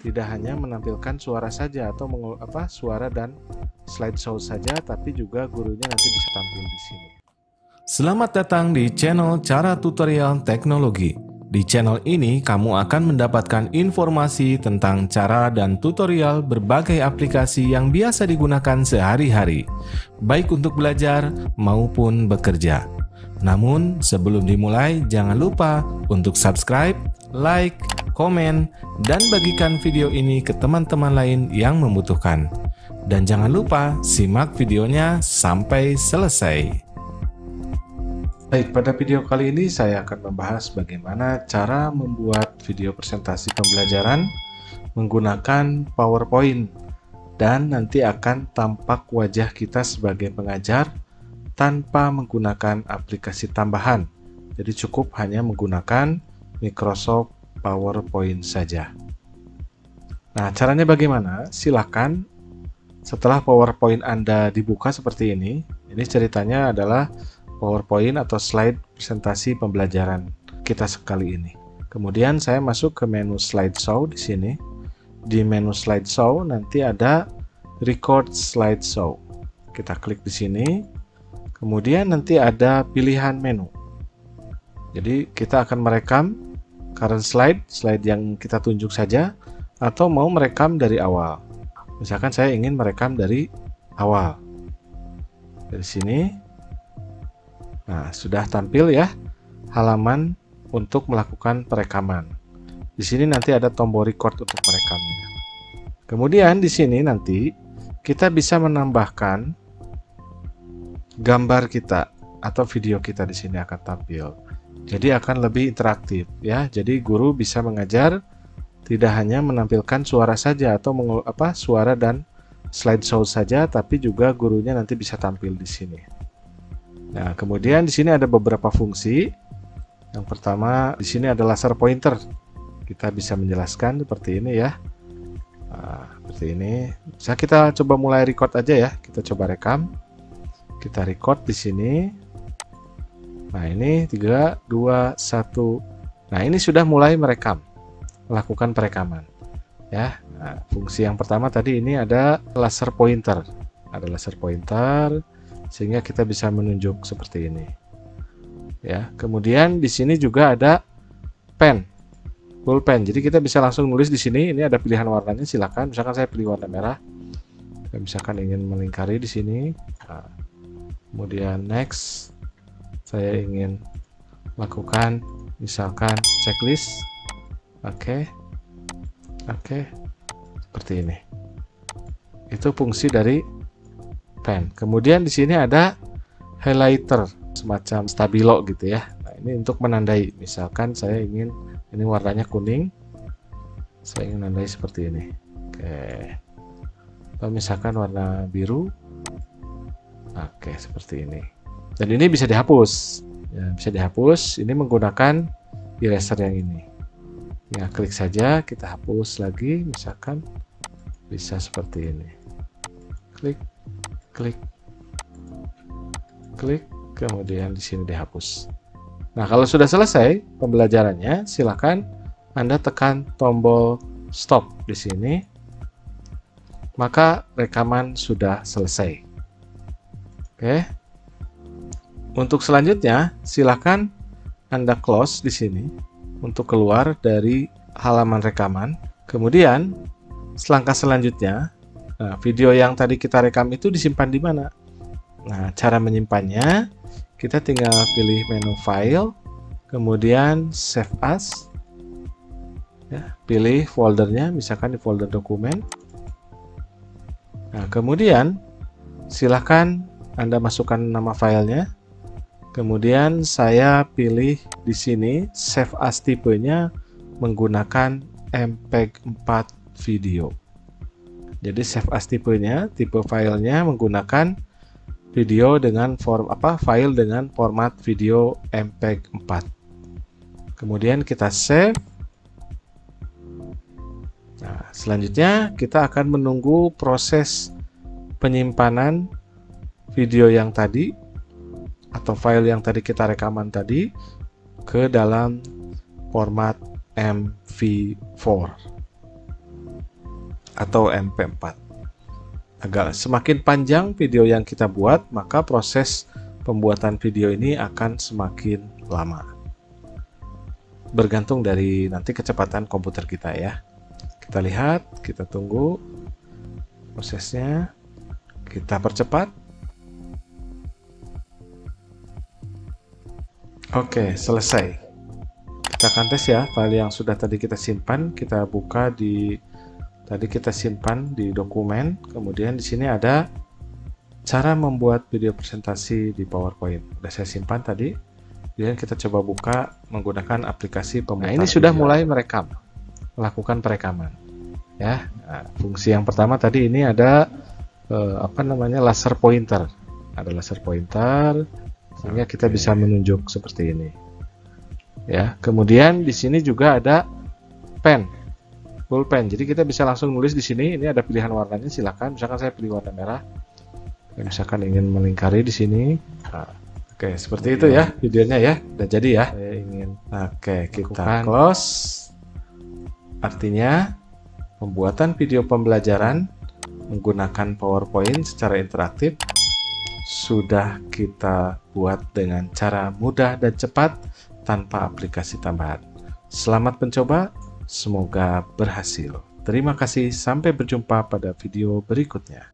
tidak hanya menampilkan suara saja atau apa suara dan slideshow saja, tapi juga gurunya nanti bisa tampil di sini. Selamat datang di channel Cara Tutorial Teknologi. Di channel ini kamu akan mendapatkan informasi tentang cara dan tutorial berbagai aplikasi yang biasa digunakan sehari-hari, baik untuk belajar maupun bekerja. Namun, sebelum dimulai, jangan lupa untuk subscribe, like, komen, dan bagikan video ini ke teman-teman lain yang membutuhkan. Dan jangan lupa simak videonya sampai selesai. Baik, pada video kali ini saya akan membahas bagaimana cara membuat video presentasi pembelajaran menggunakan PowerPoint dan nanti akan tampak wajah kita sebagai pengajar tanpa menggunakan aplikasi tambahan. Jadi cukup hanya menggunakan Microsoft PowerPoint saja. Nah, caranya bagaimana? Silakan setelah PowerPoint Anda dibuka seperti ini, ini ceritanya adalah PowerPoint atau slide presentasi pembelajaran kita sekali ini. Kemudian saya masuk ke menu slideshow di sini. Di menu slideshow nanti ada record slideshow. Kita klik di sini. Kemudian nanti ada pilihan menu. Jadi kita akan merekam current slide, slide yang kita tunjuk saja atau mau merekam dari awal. Misalkan saya ingin merekam dari awal. Dari sini Nah, sudah tampil ya halaman untuk melakukan perekaman. Di sini nanti ada tombol record untuk merekamnya. Kemudian di sini nanti kita bisa menambahkan gambar kita atau video kita di sini akan tampil. Jadi akan lebih interaktif ya. Jadi guru bisa mengajar tidak hanya menampilkan suara saja atau apa suara dan slideshow saja, tapi juga gurunya nanti bisa tampil di sini. Nah, kemudian di sini ada beberapa fungsi. Yang pertama, di sini ada laser pointer. Kita bisa menjelaskan seperti ini ya. Nah, seperti ini. Bisa kita coba mulai record aja ya. Kita coba rekam. Kita record di sini. Nah, ini 3 2 1. Nah, ini sudah mulai merekam. Melakukan perekaman. Ya. Nah, fungsi yang pertama tadi ini ada laser pointer. Ada laser pointer sehingga kita bisa menunjuk seperti ini. Ya, kemudian di sini juga ada pen, pulpen. Jadi kita bisa langsung nulis di sini. Ini ada pilihan warnanya, silakan. Misalkan saya pilih warna merah. Saya misalkan ingin melingkari di sini. Nah, kemudian next, saya ingin lakukan misalkan checklist. Oke, okay. oke, okay. seperti ini. Itu fungsi dari pen. Kemudian di sini ada highlighter semacam stabilo gitu ya. Nah, ini untuk menandai. Misalkan saya ingin ini warnanya kuning. Saya ingin menandai seperti ini. Oke. Atau misalkan warna biru. Oke, seperti ini. Dan ini bisa dihapus. Ya, bisa dihapus. Ini menggunakan eraser yang ini. Ya, klik saja, kita hapus lagi, misalkan bisa seperti ini. Klik klik klik kemudian di sini dihapus nah kalau sudah selesai pembelajarannya silakan anda tekan tombol stop di sini maka rekaman sudah selesai oke untuk selanjutnya silakan anda close di sini untuk keluar dari halaman rekaman kemudian selangkah selanjutnya Nah, video yang tadi kita rekam itu disimpan di mana? Nah, cara menyimpannya, kita tinggal pilih menu file, kemudian save as, ya, pilih foldernya, misalkan di folder dokumen. Nah, kemudian silahkan Anda masukkan nama filenya. Kemudian saya pilih di sini save as tipenya menggunakan MPEG 4 video. Jadi save as tipenya, tipe filenya menggunakan video dengan form apa? File dengan format video MPEG 4. Kemudian kita save. Nah, selanjutnya kita akan menunggu proses penyimpanan video yang tadi atau file yang tadi kita rekaman tadi ke dalam format MV4. atau MP4. Agak semakin panjang video yang kita buat, maka proses pembuatan video ini akan semakin lama. Bergantung dari nanti kecepatan komputer kita ya. Kita lihat, kita tunggu prosesnya. Kita percepat. Oke, selesai. Kita akan tes ya file yang sudah tadi kita simpan, kita buka di tadi kita simpan di dokumen. Kemudian di sini ada cara membuat video presentasi di PowerPoint. Sudah saya simpan tadi. Kemudian kita coba buka menggunakan aplikasi pemutar. Nah, ini sudah video. mulai merekam. Melakukan perekaman. Ya. Nah, fungsi yang pertama tadi ini ada eh, apa namanya laser pointer. Ada laser pointer sehingga kita bisa menunjuk seperti ini. Ya kemudian di sini juga ada pen pulpen jadi kita bisa langsung nulis di sini ini ada pilihan warnanya silakan. Misalkan saya pilih warna merah ya, misalkan ingin melingkari di sini. Nah, oke seperti itu ya videonya ya. Udah jadi ya? Saya ingin oke kita close. Artinya pembuatan video pembelajaran menggunakan PowerPoint secara interaktif sudah kita buat dengan cara mudah dan cepat tanpa aplikasi tambahan. Selamat mencoba, semoga berhasil. Terima kasih, sampai berjumpa pada video berikutnya.